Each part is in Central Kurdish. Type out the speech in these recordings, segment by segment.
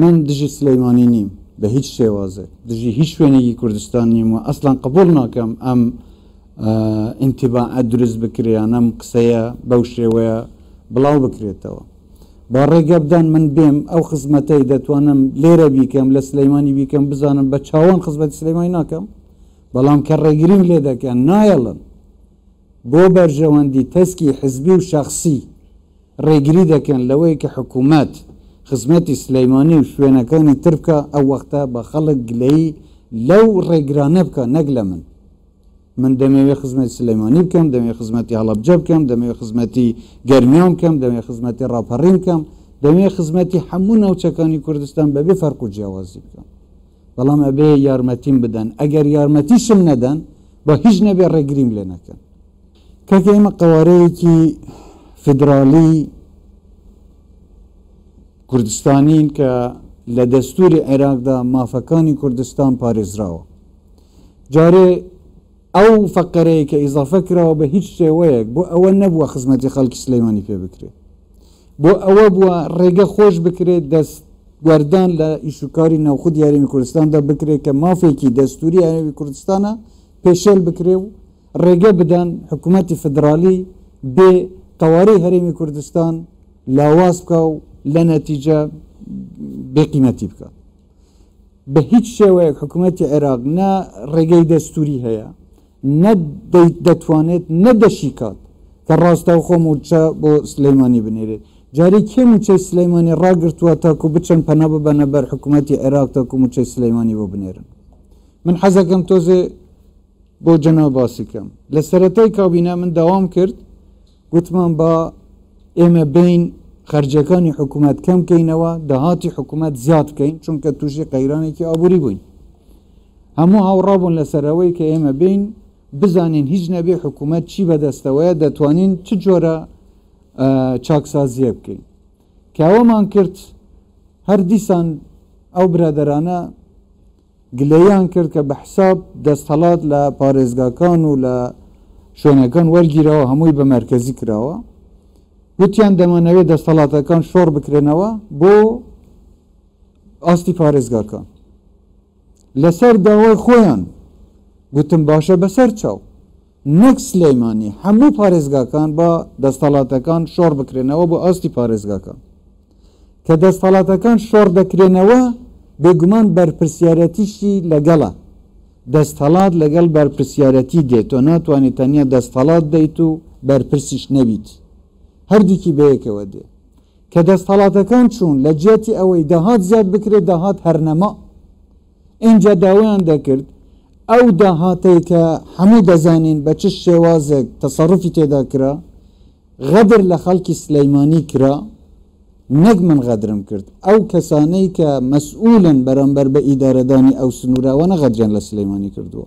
من دژی سلیمانی نیم بە هیچ شێوازێک دژی هیچ شوێنێکی کوردستان نیم و ئەسلان قبول ناکەم ئەم ئینتیباعە دروست بکریان ئەم قسەیە بەو شێوەیە بڵاو بکرێتەوە با ڕێگە بدەن من بێم ئەو خزمەتەی دەتوانم لێرە بیکەم لە سلەیمانی بیکەم بزانم بە چاوان خزمەت سلەیمانی ناکەم بەڵام کە ڕێگریم لێ دەکەن نایەڵن بۆ بەرژەوەندی تەسکی حزبی و شەخسی ڕێگری دەکەن لەوەی کە حکومەت خزمەتی سلیمانی و شوێنەکانی تر بکا ئەو وەختە با خەڵک گلەیی لەو ڕێگرانە بکا نەک لە من من دەمەوێ خزمەتی سلیمانی بکەم دەمەوێ خزمەتی هەڵەبجە بکەم دەمەوێ خزمەتی گەرمیان بکەم دەمەوێ خزمەتی ڕاپەڕین بکەم دەمەوێ خزمەتی هەموو ناوچەکانی کوردستان بەبێ فەرق و جیاوازی بکەم بەڵام ئەبێ یارمەتیم بدەن ئەگەر یارمەتیشم نەدەن با هیچ نەبێ ڕێگریم لێ نەکەن کاکە ئێمە قەوارەیەکی فیدراڵی کوردستانین کە لە دەستوری عێراقدا مافەکانی کوردستان پارێزراوە جارێ ئەو فەقەرەیە کە ئیزافە کراوە بە هیچ شێوەیەک بۆ ئەوە نەبووە خزمەتی خەڵکی سلەیمانی پێ بکرێت بۆ ئەوە بووە ڕێگە خۆش بکرێت دەست وەردان لە ئیشوکاری ناوخودی هەرێمی کوردستاندا بکرێت کە مافێکی دەستوری هەرێمی کوردستانە پێشێل بکرێ و ڕێگە بدەن حکوومەتتی فدرالی بێ قوارەی هەرێمی کوردستان لاواز بکە و لە نەتیجە بێقیمەتی بکە. بە هیچ شێوەیەک حکوومەتتی عێراق نە ڕێگەی دەستوری هەیە نە دەتوانێت نەدەشی کات کە ڕاستە خۆ موچە بۆ سلەیمانی بنێرێت جارێک کێ موچەی سلەیمانی ڕاگرتووە تاکو بچن پەنا ببەنە بەر حکوومەتتی عێراق تاکو موچەی سلەیمانی بۆ بنێرن من حەزەکەم تۆزێ بۆ جەناو باسی کەم لە سەتای کابینە من داوام کرد گوتمان با ئێمە بێین خەرجیەکانی حکوومەت کەم کەینەوە داهاتی حکوومەت زیاد کەین چونکە تووشی قەیرانێکی ئابووری بووین هەموو هاوڕابوون لەسەرەوەی کە ئێمە بین بزانین هیچ نەبێ حکوومەت چی بەدەستەوەیە دەتوانین چ جۆرە چاکسازیە بکەین کەەوەمان کرد هەر دیسان ئەو برادرانە گلەییان کرد کە بە حساب دەستهەڵات لە پارێزگاکان و لە شوێنەکان وەرگیراوە هەمووی بە مەرکەزی کراوە وتیان دەمانەوێت دەستهڵاتەکان شۆڕ بکرێنەوە بۆ ئاستی پارێزگاکان لەسەر داوای خۆیان گوتم باشە بەسەر چاو نەک سلیمانی هەموو پارێزگاکان با دەستەڵاتەکان شۆڕ بکرێنەوە بۆ ئاستی پارێزگاکان کە دەستەڵاتەکان شۆڕ دەکرێنەوە بێگومان بەرپرسیارەتیشی لەگەڵە دەستەڵات لەگەڵ بەرپرسیارەتی دێت تۆ ناتوانێت تەنیا دەستەڵات بیت و بەرپرسیش نەبیت هەردووکی بەیەکەوە دێ کە دەستەڵاتەکان چوون لە جیاتی ئەوەی داهات زیاد بکرێت داهات هەرنەما ئینجا داوایان دەکرد ئەو داهاتەی کە هەموو دەزانین بە چ شێوازێک تەسەڕوفی تێدا کرا، غەدر لە خەڵکی سلەیمانی کرا، نەک من غەدرم کرد، ئەو کەسانەی کە مەسئولن بەرامبەر بە ئیدارەدانی ئەو سنوورە ئەوانە غەدریان لە سلەیمانی کردووە.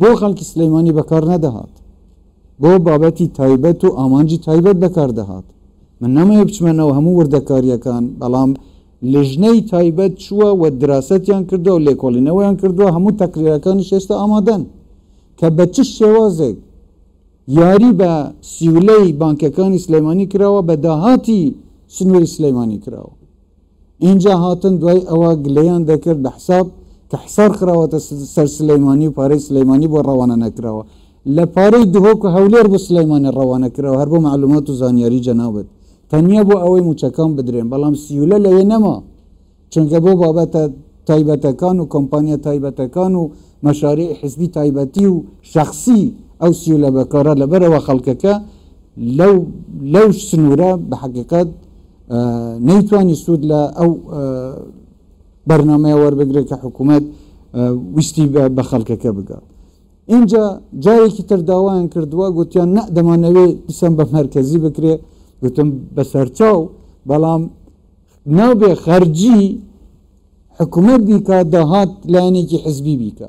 بۆ خەڵکی سلێمانی بەکار نەدەهات بۆ بابەتی تایبەت و ئامانجی تایبەت بەکار دەهات من نامەوێ بچمە ناو هەموو وردەکارییەکان بەڵام لیژنەی تایبەت چووە و دراسەتیان کردووە و لێکۆڵینەوەیان کردووە هەموو تەقریرەکانی شێستا ئامادەن کە بە چ شێوازێک یاری بە سیولەی بانکەکانی سلێمانی کراوە بە داهاتی سنووری سلێمانی کراوە ئینجا هاتن دوای ئەوە گلەیان دەکرد بە حساب کە حسار خراوەتە سەر سلیمانی و پارەی سلیمانی بۆ ڕەوانە نەکراوە لە پارەی دهۆک و هەولێر بۆ سلیمانی ڕەوانە کراوە هەر بۆ مەعلومات و زانیاری جەنابت تەنیا بۆ ئەوەی موچەکان بدرێن بەڵام سیولە لەوێ نەما چونکە بۆ بابەتە تایبەتەکان و کۆمپانیا تایبەتەکان و مەشاریعی حزبی تایبەتی و شەخسی ئەو سیولە بەکارە لەبەرەوە خەڵکەکە لەو لەو سنورە بە حەقیقەت نەیتوانی سوود لە ئەو بەرنمەیە وەربگرێت کە حکوومەت ویستی بە خەڵکەکە بگات اینجا جارێکی تر داوایان کردووە گوتیان نە دەمانەوێ دیسان بە مەرکزی بکرێ گوتم بە سەرچاو بەڵام نابێ خەرجی حکوومەت بیکە داهات لایەنێکی حزبی بیکە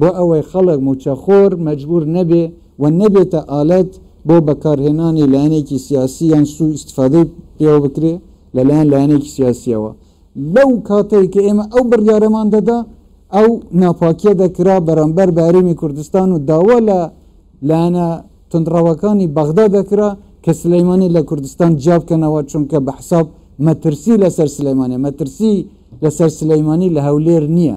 بۆ ئەوەی خەڵک مووچەخۆر مەجبوور نەبێ و نەبێتە ئالەت بۆ بەکارهێنانی لایەنێکی سیاسی یان سوو ئیستفادەی پێوە بکرێ لە لایەن لایەنێکی سیاسیەوە لەو کاتەی کە ئێمە ئەو بڕیارەمان دەدا ئەو ناپاکیە دەکرا بەرامبەر بە هەرێمی کوردستان و داوا لە لایەنە تندڕەوەکانی بەغدا دەکرا کە سلەیمانی لە کوردستان جیابکەنەوە چونکە بە حساب مەترسی لەسەر سلەیمانە مەترسی لەسەر سلەیمانی لە هەولێر نییە